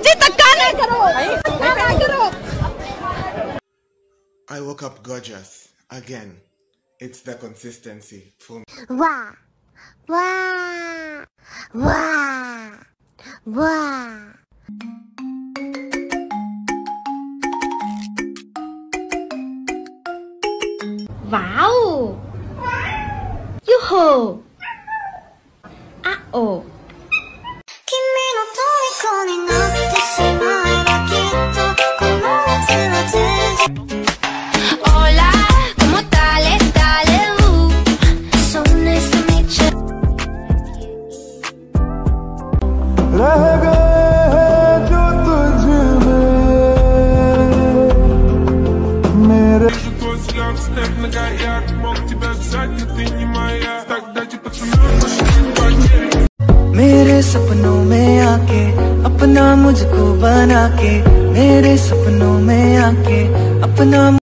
जी धक्का ना करो धक्का ना करो I woke up gorgeous. Again, it's the consistency for me. Wah, wah, wah, wah. Wow! Yoo-hoo! Ah-oh! रह गए जो तुझ में। मेरे मेरे सपनों में आके, अपना मुझको बना के मेरे सपनों में आके, अपना